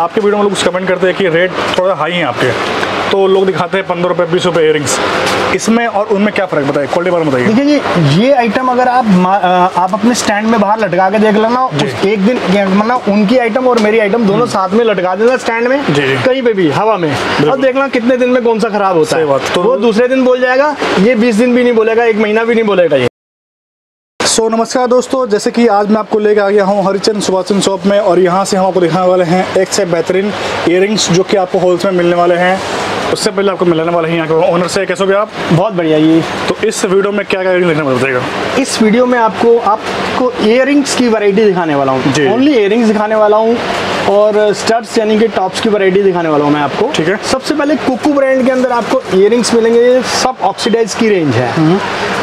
आपके वीडियो में लोग कमेंट करते हैं कि रेट थोड़ा हाई है आपके। तो लोग दिखाते हैं पंद्रह रुपये बीस रुपये इयरिंग्स इसमें और उनमें क्या फ़र्क बताइए क्वालिटी बारे में बताइए। देखिए जी ये आइटम अगर आप आप अपने स्टैंड में बाहर लटका के देख लेना एक दिन मतलब उनकी आइटम और मेरी आइटम दोनों साथ में लटका देना स्टैंड में। कहीं पे भी हवा में। और देखना कितने दिन में कौन सा खराब होता है। तो- वो दूसरे दिन बोल जाएगा ये बीस दिन भी नहीं बोलेगा एक महीना भी नहीं बोलेगा ये। सो so, नमस्कार दोस्तों जैसे कि आज मैं आपको लेकर आ गया हूँ हरिचंद सुभाषचंद शॉप में और यहाँ से हम आपको दिखाने वाले हैं एक से बेहतरीन ईयरिंग्स जो कि आपको होल्स में मिलने वाले हैं। उससे पहले आपको मिलने वाले हैं यहाँ के ओनर से। कैसे हो आप? बहुत बढ़िया ये तो इस वीडियो में क्या क्या देखने को बताएगा इस वीडियो में आपको आपको इयरिंग्स की वैरायटी दिखाने वाला हूँ। जी। ओनली इयरिंग्स दिखाने वाला हूँ। और स्टड्स यानी कि टॉप्स की वैरायटी दिखाने वाला हूँ मैं आपको। ठीक है। सबसे पहले कुकू ब्रांड के अंदर आपको इयर मिलेंगे ये सब ऑक्सीडाइज की रेंज है।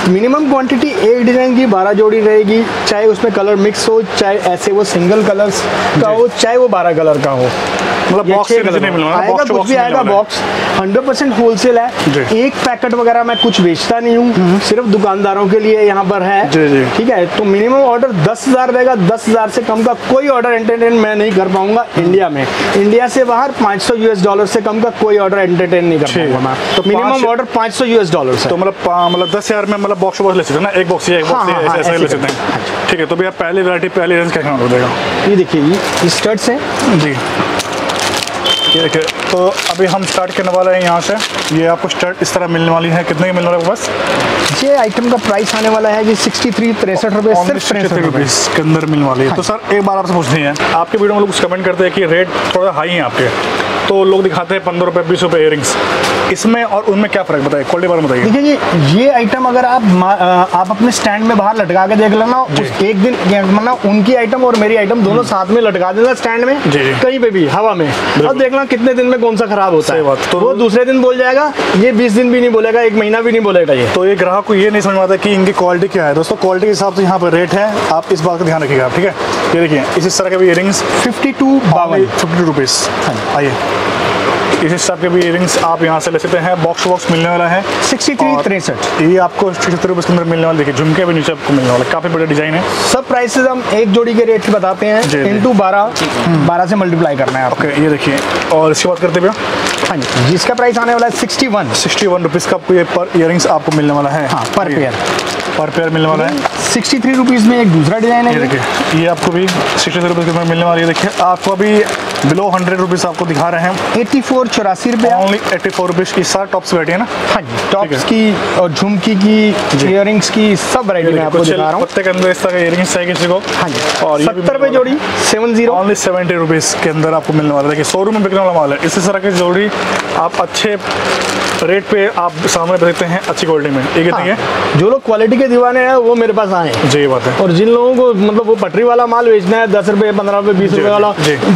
मिनिमम क्वांटिटी एक डिज़ाइन की बारह जोड़ी रहेगी चाहे उसमें कलर मिक्स हो चाहे ऐसे वो सिंगल कलर्स का हो चाहे वो बारह कलर का हो। मतलब बॉक्स छह से कलर नहीं का। मिलने वाला? आएगा कुछ भी आएगा बॉक्स हंड्रेड परसेंट होलसेल है। एक पैकेट वगैरह मैं कुछ बेचता नहीं हूँ। सिर्फ़ दुकानदारों के लिए यहाँ पर है। ठीक है? तो मिनिमम ऑर्डर दस हज़ार रहेगा। दस हज़ार से कम का कोई ऑर्डर एंटरटेन मैं नहीं कर पाऊँगा इंडिया में। इंडिया से बाहर 500 सौ यूएस डॉलर से कम का कोई ऑर्डर एंटरटेन नहीं कर पाऊँगा तो तो मिनिमम ऑर्डर 500 सौ यूएस डॉलर से तो मतलब मतलब दस हज़ार में मतलब बॉक्स बॉक्स ले सकते हैं ना? एक बॉक्स एक हाँ, बॉक्स हाँ, हाँ, ऐसे ऐसे ले सकते हैं। ठीक है तो भैया पहली वैरायटी पहली रेंज क्या हो जाएगा ये देखिए ये स्टर्ट्स हैं। जी। ये देखिए तो अभी हम स्टार्ट करने वाले हैं यहाँ से। ये आपको स्टार्ट इस तरह मिलने वाली है। कितने की मिलने वाले है बस? ये आइटम का प्राइस आने वाला है जी सिक्सटी थ्री तिरसठ रुपये Only सिर्फ़ 63 तिरसठ रुपये के अंदर मिलने वाली है। तो सर एक बार आपसे पूछनी है आपके वीडियो में लोग कमेंट करते हैं कि रेट थोड़ा हाई है आपके। तो लोग दिखाते हैं पंद्रह रुपये बीस रुपये इयरिंग्स इसमें और उनमें क्या फ़र्क बताइए? क्वालिटी बारे में बताइए। देखिए जी ये आइटम अगर आप आप अपने स्टैंड में बाहर लटका के देख लेना उस एक दिन मतलब उनकी आइटम और मेरी आइटम दोनों साथ में लटका देना स्टैंड में। कहीं पे भी हवा में। और देखना कितने दिन में कौन सा खराब होता है। तो- वो दूसरे दिन बोल जाएगा ये बीस दिन भी नहीं बोलेगा एक महीना भी नहीं बोलेगा ये। तो ये ग्राहक को ये नहीं समझ आता कि इनकी क्वालिटी क्या है। दोस्तों क्वालिटी के हिसाब से यहाँ पर रेट है आप इस बात का ध्यान रखिएगा ठीक है? ये देखिए इस इस तरह के भी इयरिंग्स फिफ्टी टू बावन। फिफ्टी टू रुपीज़ आइए। इस हिसाब के भी इयरिंग्स आप यहाँ से ले सकते हैं। बॉक्स बॉक्स मिलने वाला है। सिक्सटी थ्री तिरसठ। ये आपको छिहत्तर रुपये के अंदर मिलने वाला देखिए झुमके भी नीचे आपको मिलने वाला काफ़ी बड़ा डिज़ाइन है। सब प्राइसेस हम एक जोड़ी के रेट बताते हैं। इंटू बारह। बारह से मल्टीप्लाई करना है आपको। ओके ये देखिए। और इसकी बात करते भैया। हाँ जी। जिसका प्राइस आने वाला है sixty one. Sixty one rupees का आपको ये पर इयरिंग्स आपको मिलने वाला है। हाँ, ये, pair। पर पेयर मिलने वाला है। सिक्सटी थ्री रुपीज़ में एक दूसरा डिज़ाइन है ये देखिए। ये आपको भी सिक्सटी थ्री रुपीज़ के मिलने वाला है। देखिए आपको अभी बिलो हंड्रेड रुपीज़ आपको दिखा रहे हैं। एट्टी फोर चौरासी रुपया। ओनली एट्टी फोर रुपीज़ की सारा टॉप्स बैठी है ना? हाँ जी टॉप्स की और झुमकी की इयरिंग्स की सब वैरायटी मैं आपको दिखा रहा हूँ। पत्ते के अंदर इस तरह के इयरिंग्स चाहिए किसी को? हाँ जी। और सत्तर रुपये जोड़ी seven zero only seventy rupees के अंदर आपको मिलने वाला है। देखिए शोरूम में बिकने वाला माल है। इसी तरह की जोड़ी आप अच्छे रेट पे आप सामने बेचते हैं अच्छी क्वालिटी में। ये कितनी है? जो लोग क्वालिटी के दीवाने हैं वो मेरे पास आए। जी बात है। और जिन लोगों को मतलब वो पटरी वाला माल बेचना है दस रुपये पंद्रह रुपये बीस जी, रुपये वाला।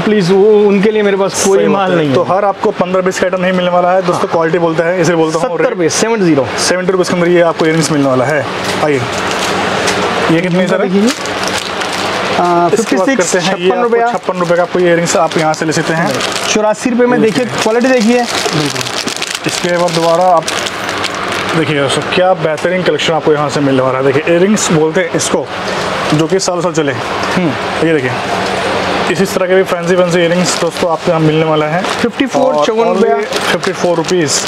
प्लीज़ वो उनके लिए मेरे पास कोई माल। नहीं तो हर आपको पंद्रह बीस का आइटम नहीं मिलने वाला है दोस्तों क्वालिटी बोलता है इसे बोलता हूँ सत्तर रुपये सेवन ज़ीरो सेवेंटी रुपीज़ के अंदर ये आपको इयरिंग्स मिलने वाला है। आइए। ये कितनी सर छप्पन रुपया छप्पन रुपये का आपको इयरिंग्स आप यहाँ से ले सकते हैं। चौरासी रुपये में देखिए क्वालिटी देखिए। इसके बाद दोबारा आप देखिए दोस्तों क्या बेहतरीन कलेक्शन आपको यहाँ से मिलने वाला है। देखिए इयरिंग्स बोलते हैं इसको जो कि साल साल चले ये देखिए। इसी तरह के भी फैंसी फैंसी इयरिंग्स दोस्तों आपको यहाँ मिलने वाला है। 54 चौवन fifty four rupees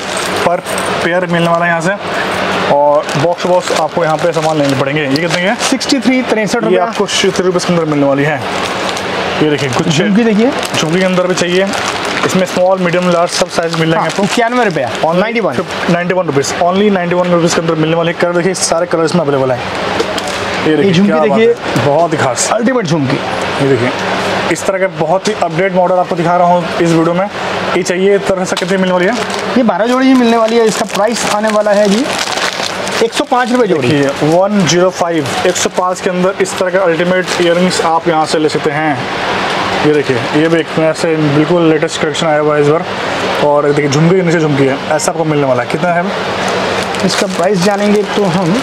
per pair मिलने वाला है यहाँ से। और बॉक्स बॉक्स आपको यहाँ पे सामान लेने पड़ेंगे। ये कितने के हैं? सिक्सटी थ्री तिरसठ ये आपको छिहत्तर रुपये के अंदर मिलने वाली है। ये देखिए कुछ झुमकी देखिए। झुमकी के अंदर भी चाहिए। इसमें स्मॉल मीडियम लार्ज सब साइज़ मिल जाएँगे आपको। इक्यानवे रुपया। Ninety one ninety one rupees only ninety one rupees के अंदर मिलने वाले। कलर देखिए सारे कलर इसमें अवेलेबल है। ये देखिए झुमकी देखिए। बहुत ही खास। अल्टीमेट झुमकी। ये देखिए। इस तरह के बहुत ही अपडेट मॉडल आपको दिखा रहा हूँ इस वीडियो में। ये चाहिए इस तरह से कितनी मिलने वाली है? ये बारह जोड़ी ही मिलने वाली है। इसका प्राइस आने वाला है जी एक सौ पाँच रुपये जोड़ी। वन ज़ीरो फाइव एक सौ पाँच के अंदर इस तरह के अल्टीमेट इयरिंग्स आप यहाँ से ले सकते हैं। ये देखिए ये भी एक नया से बिल्कुल लेटेस्ट कलेक्शन आया हुआ है इस बार। और देखिए झुमकी नीचे झुमकी है। ऐसा आपको मिलने वाला है। कितना है? इसका प्राइस जानेंगे तो हम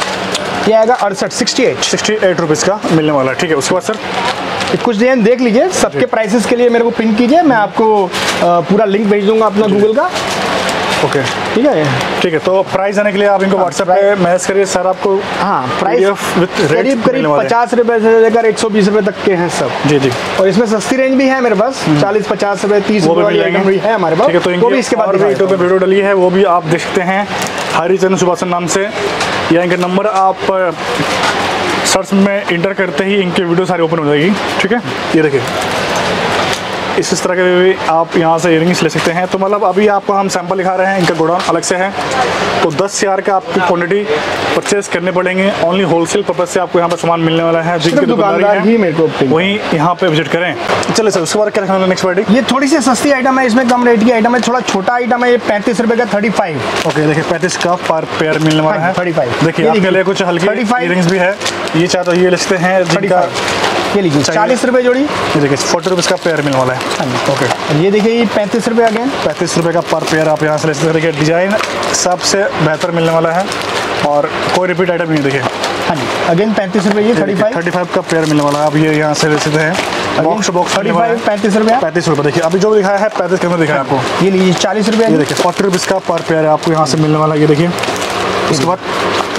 ये आएगा अड़सठ sixty eight sixty eight rupees का मिलने वाला है। ठीक है उसके बाद सर कुछ डिज़ाइन देख लीजिए सबके प्राइसेस के लिए मेरे को पिन कीजिए मैं आपको पूरा लिंक भेज दूँगा अपना गूगल का। ओके ठीक है? ठीक है तो प्राइस आने के लिए आप इनको व्हाट्सएप पे मैसेज करिए सर आपको हाँ प्राइस करीब करीब पचास रुपए से लेकर एक सौ बीस रुपए तक के हैं सब। जी जी। और इसमें सस्ती रेंज भी है मेरे पास चालीस पचास रुपए तीस हम्म। रुपए भी है हमारे पास तो इसके बाद दिखाता यूट्यूब पे वीडियो डली है वो भी आप देख सकते हैं। हरिचंद्र सुभाषन नाम से। या इनका नंबर आप सर्च में इंटर करते ही इनके वीडियो सारी ओपन हो जाएगी। ठीक है? ये देखिए। इस इस तरह के भी आप यहाँ से इयरिंग्स ले सकते हैं। तो मतलब अभी आपको हम सैंपल दिखा रहे हैं इनका गोडाउन अलग से है। तो 10 हज़ार का आपको क्वांटिटी परचेज करने पड़ेंगे। ओनली होलसेल पर्पज से आपको यहाँ पर सामान मिलने वाला है जिनके दुकानदार ही वहीं यहाँ पे विज़िट करें। चलिए सर उसके बाद क्या रखना नेक्स्ट पार्टी ये थोड़ी सी सस्ती आइटम है इसमें कम रेट की आइटम है थोड़ा छोटा आइटम है ये पैंतीस रुपए का थर्टी फाइव ओके देखिए पैंतीस का पर पेयर मिलने वाला है। हाँ, 35 देखिए आपके लिए कुछ हल्की 35 इयरिंग्स भी है। ये चाहे तो ये ले सकते हैं जिनका फाइव ये लीजिए। चालीस रुपए जोड़ी। ये देखिए फोर्टी रुपीज़ का पेयर मिलने वाला है। ओके और ये देखिए ये पैंतीस रुपए अगेन पैंतीस रुपये का पर पेयर आप यहाँ से ले सकते देखिए डिज़ाइन सबसे बेहतर मिलने वाला है। और कोई रिपीट आइटम नहीं देखिए। हाँ जी। अगेन पैंतीस रुपए ये थर्टी फाइव थर्टी फाइव का पेयर मिलने वाला है। आप ये यहाँ से ले सकते हैं। बॉक्स बॉक्स थर्टी फाइव पैंतीस रुपया पैंतीस रुपये देखिए। अभी जो दिखाया है पैंतीस के अंदर दिखाया आपको। ये लीजिए चालीस ये देखिए फोर्टी रुपीज़ का पर पेयर है आपको यहाँ से मिलने वाला है। ये देखिए। उसके बाद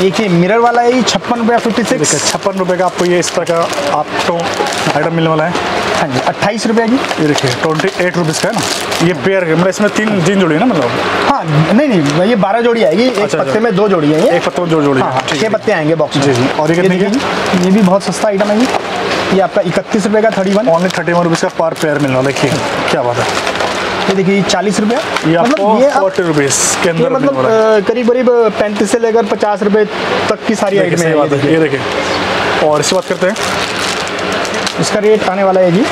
एक ये मिरर वाला है ये छप्पन रुपया फिफ्टी सिक्स छप्पन रुपये का आपको ये इस तरह का आपको आइटम मिलने वाला है। हाँ जी अट्ठाईस रुपये की। ये देखिए ट्वेंटी एट रुपीज़ का है ना। ये पेयर मतलब इसमें तीन तीन जोड़ी है ना मतलब? हाँ नहीं नहीं ये बारह जोड़ी आएगी एक अच्छा, पत्ते अच्छा। में दो जोड़ी है एक पत्तों में जोड़ जोड़ी हाँ। हाँ, है पत्ते आएँगे बॉक्स जी जी। और ये भी बहुत सस्ता आइटम है ये। ये आपका इकतीस रुपए का thirty one only thirty one rupees का पर पेयर मिलने वाला देखिए क्या बात है। ये देखिए चालीस रुपया आपको मतलब ये फोर्टी रुपीज़ के अंदर मतलब करीब करीब पैंतीस से लेकर पचास रुपए तक की सारी आइटम है ये देखिए। और इसकी बात करते हैं। इसका रेट आने वाला है जी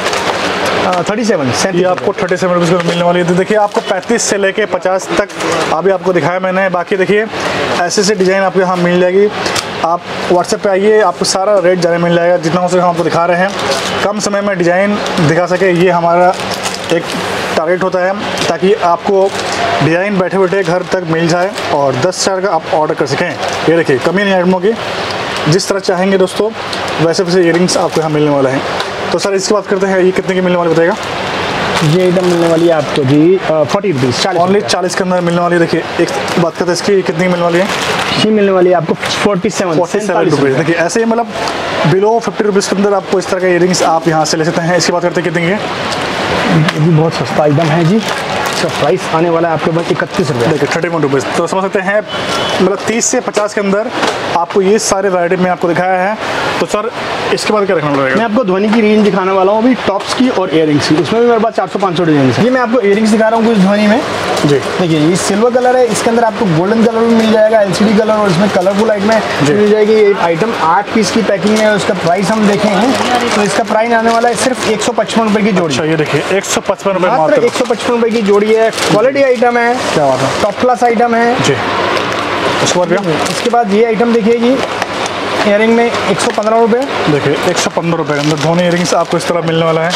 थर्टी सेवन ये आपको थर्टी सेवन रुपीज़ मिलने वाली है। तो देखिए आपको पैंतीस से लेके पचास तक अभी आपको दिखाया मैंने। बाकी देखिए ऐसे ऐसे डिज़ाइन आपको यहाँ मिल जाएगी। आप व्हाट्सएप पे आइए आपको सारा रेट जाने मिल जाएगा। जितना हो सके हम आपको दिखा रहे हैं। कम समय में डिज़ाइन दिखा सके। ये हमारा एक टारगेट होता है ताकि आपको डिज़ाइन बैठे बैठे घर तक मिल जाए और दस हज़ार का आप ऑर्डर कर सकें। ये देखिए, कमी नहीं आइटमों की। जिस तरह चाहेंगे दोस्तों वैसे वैसे ईयरिंग्स आपको यहाँ मिलने वाले हैं। तो सर, इसकी बात करते हैं, ये कितने की मिलने वाले बताएगा ये आइटम मिलने वाली है आपको जी फोर्टी रुपीज़ चालीस ओनली चालीस के अंदर मिलने वाली देखिए एक बात करते हैं इसकी कितनी मिलने वाली है? ये मिलने वाली है आपको forty seven forty seven rupees देखिए ऐसे ही मतलब बिलो फिफ्टी रुपीज़ के अंदर आपको इस तरह के इयरिंग्स आप यहाँ से ले सकते हैं। इसकी बात करते हैं कितनी है? ये भी बहुत सस्ता आइटम है जी। इसका प्राइस आने वाला है आपके पास इकतीस रुपये देखिए थर्टी वन रुपीज़ तो समझ सकते हैं मतलब तीस से पचास के अंदर आपको ये सारे वैरायटी में आपको दिखाया है। तो सर इसके बाद क्या रखना पड़ेगा? मैं आपको ध्वनि की रेंज दिखाने वाला हूँ अभी टॉप्स की और इयरिंग्स की। उसमें भी मेरे पास चार सौ पाँच सौ डिज़ाइन है। ये मैं आपको इयरिंग्स दिखा रहा हूँ कुछ ध्वनि में। जी। देखिए ये सिल्वर कलर है इसके अंदर आपको गोल्डन कलर भी मिल जाएगा एलसीडी कलर और इसमें कलरफुल आइटम। मिल जाएगी। ये आइटम आठ पीस की पैकिंग है उसका प्राइस हम देखे। हैं तो इसका प्राइस आने वाला है सिर्फ़ एक सौ पचपन रुपये की जोड़ी। अच्छा ये देखिए एक सौ पचपन रुपये मात्र मात्र। एक सौ पचपन रुपये की जोड़ी है। क्वालिटी आइटम है क्या बात है। टॉप क्लास आइटम है। जी। उसके बाद भैया इसके बाद ये आइटम देखिएगी इयरिंग में एक सौ पंद्रह रुपये देखिए एक सौ पंद्रह रुपये के अंदर धोनी इयरिंग्स आपको इस तरह मिलने वाला है।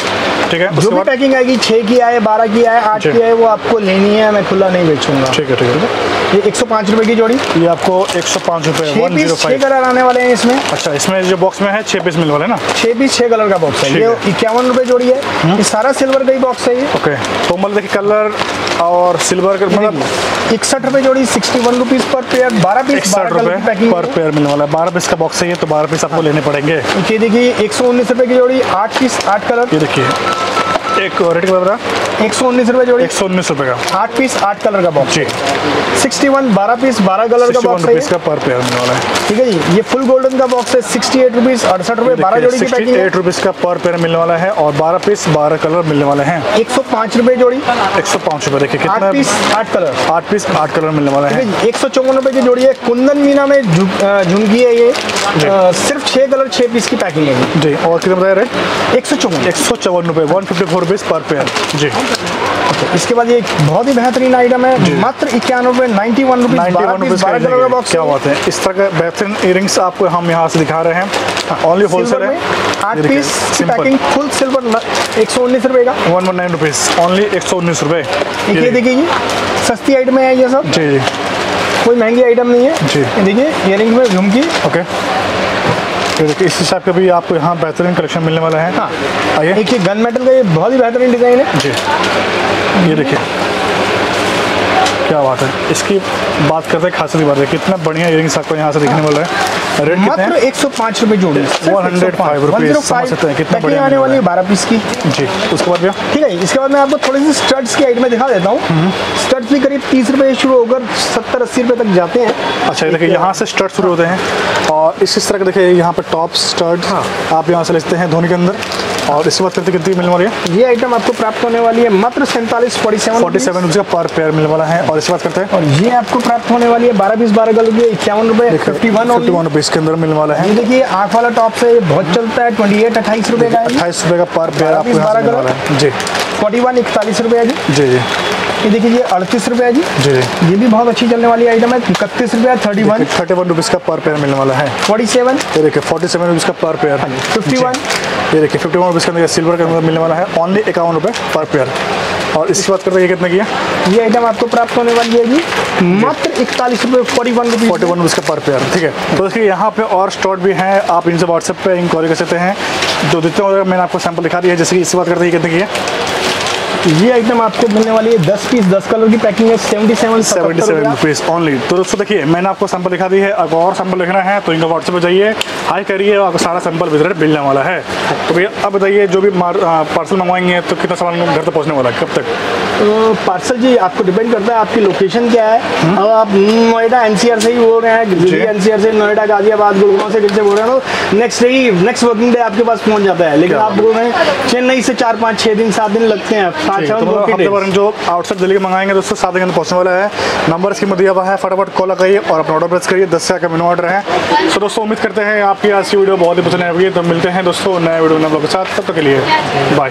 ठीक है जो भी पैकिंग आएगी छः की आए बारह की आए आठ की आए वो आपको लेनी है मैं खुला नहीं बेचूँगा। ठीक है ठीक है। ये एक सौ पाँच रुपये की जोड़ी। ये आपको एक सौ पाँच रुपये वन ज़ीरो फाइव कलर आने वाले हैं इसमें। अच्छा इसमें जो बॉक्स में है छः पीस मिलने वाले ना? छः पीस छः कलर का बॉक्स है। ये इक्यावन रुपये जोड़ी है। ये सारा सिल्वर का ही बॉक्स है ये। ओके तो मतलब देखिए कलर और सिल्वर का मतलब इकसठ रुपये जोड़ी sixty one rupees per pair बारह पीस इकसठ रुपये पर पेयर मिलने वाला है। बारह पीस का बॉक्स है ये तो बारह पीस आपको लेने पड़ेंगे। ये देखिए एक सौ उन्नीस रुपये की जोड़ी आठ पीस आठ कलर ये देखिए। एक रेट का रहा एक सौ उन्नीस रुपये जोड़ी एक सौ उन्नीस रुपये का आठ पीस आठ कलर का बॉक्स जी सिक्सटी वन बारह पीस बारह कलर का बॉक्स है ये। पर पेयर मिलने वाला है ठीक है जी ये फुल गोल्डन का बॉक्स है सिक्सटी एट रुपीज़ अड़सठ रुपये बारह जोड़ी की पैकिंग एट रुपीज़ का पर पेयर मिलने वाला है और बारह पीस बारह कलर मिलने वाले हैं एक सौ पाँच रुपये जोड़ी एक सौ पाँच रुपये देखिए कितना पीस आठ कलर आठ पीस आठ कलर मिलने वाला है एक सौ चौवन रुपये की जोड़ी है कुंदन मीना में झुमकी है ये सिर्फ़ छः कलर छः पीस की पैकिंग है जी और कितना बताया रेट एक सौ चौवन एक सौ चौवन रुपये one fifty four rupees per pair जी। इसके बाद ये बहुत ही बेहतरीन आइटम है मात्र इक्यानवे नाइन्टी वन रुपीज़ क्या बात है। इस तरह का बेहतरीन इयरिंग्स आपको हम यहाँ से दिखा रहे हैं। ओनली होलसेल है। आठ पीस पैकिंग फुल सिल्वर एक सौ उन्नीस रुपये का। One one nine rupees only एक सौ उन्नीस रुपये ये देखिए ये सस्ती आइटम है ये सब। जी जी। कोई महँगी आइटम नहीं है। जी। देखिए इयरिंग में झुमकी। ओके ये देखिए इस हिसाब का भी आपको यहाँ बेहतरीन कलेक्शन मिलने वाला है हाँ आइए। देखिए गन मेटल का ये बहुत ही बेहतरीन डिज़ाइन है। जी। ये देखिए। क्या बात है। इसकी बात करते हैं खासियत की बात है कितना बढ़िया इयरिंग्स आपको यहाँ से देखने वाला है। रेट मात्र एक सौ पाँच रुपये जोड़ी। सिर्फ़ 105 रुपीस, समझ सकते हैं, कितना बढ़िया आने वाली है बारह पीस की। जी उसके बाद भैया? ठीक है इसके बाद मैं आपको थोड़ी सी स्टड्स की आइटमें दिखा देता हूँ। स्टड्स भी करीब तीस रुपये शुरू होकर सत्तर अस्सी रुपये तक जाते हैं। अच्छा देखिए यहाँ से स्टर्ट शुरू होते हैं। और इस इस तरह के देखिए यहाँ पे टॉप स्टर्ट आप यहाँ से लेते हैं धोनी के अंदर। और इसके बाद कितनी मिलने वाली है? ये आइटम आपको प्राप्त होने वाली है मात्र सैंतालीस forty seven forty seven rupees का पर पेयर मिलने वाला है। और इसके बाद करते हैं? और ये आपको प्राप्त होने वाली है बारह बीस बारह की इक्यावन रुपये फिफ्टी वन फिफ्टी वन के अंदर मिलने वाला है। देखिए आँख वाला टॉप से बहुत चलता है ट्वेंटी एट अट्ठाईस रुपये का अट्ठाईस रुपये का पर पेयर आपको मिलने वाला है। जी। फोर्टी वन इकतालीस रुपये है जी। जी जी। ये देखिए ये अड़तीस रुपये है जी। जी जी। ये भी बहुत अच्छी चलने वाली आइटम है। इकतीस रुपये thirty one thirty one rupees का पर पेयर मिलने वाला है। फोर्टी सेवन ये देखिए फोर्टी सेवन रुपीज़ का पर पेयर 51 ये देखिए फिफ्टी वन रुपीज़ के सिल्वर के मिलने वाला है। ओनली इक्यावन रुपये पर पेयर और इसकी बात करते हैं ये कितने की है ये आइटम आपको प्राप्त होने वाली है जी। मात्र इकतालीस रुपये forty one forty one rupees का पर पेयर ठीक है। तो देखिए यहाँ पे और स्टॉक भी हैं। आप इनसे व्हाट्सएप पे इंक्वायरी कर सकते हैं। जो जितने ऑर्डर मैंने आपको सैंपल दिखा दिया है जैसे कि इसकी बात करते हैं ये कितने की है ये आइटम आपको मिलने वाली है दस पीस दस कलर की पैकिंग है seventy seven seventy seven rupees only तो दोस्तों देखिए मैंने आपको सैंपल दिखा दी है। अगर और सैंपल लिखना है तो इनका व्हाट्सएप पे जाइए। हाई करिए और आपको सारा सैंपल विज़िट मिलने वाला है। तो भैया अब बताइए जो भी पार्सल मंगवाएँगे तो कितना सामान घर तक पहुँचने वाला है कब तक? पार्सल जी आपको डिपेंड करता है आपकी लोकेशन क्या है। अब आप नोएडा एनसीआर से ही बोल रहे हैं दिल्ली एनसीआर से नोएडा गाजियाबाद गुड़गांव से किसी बोल रहे हैं तो नेक्स्ट डे ही नेक्स्ट वर्किंग डे आपके पास पहुँच जाता है। लेकिन आप बोल रहे हैं चेन्नई से चार पाँच छः दिन सात दिन लगते हैं पाँच सेवन तो मतलब जो आउटसाइड दिल्ली के मंगाएँगे दोस्तों सात दिन पहुँचने वाला है। नंबर इसकी में दिया हुआ है फटाफट कॉल लगाइए और अपना ऑर्डर प्रेस करिए दस से आकर मेनू ऑर्डर है। सो दोस्तों उम्मीद करते हैं आपकी आज की वीडियो बहुत ही पसंद आएगी तो मिलते हैं दोस्तों नए वीडियो में हम लोगों के साथ। तब तक के लिए बाय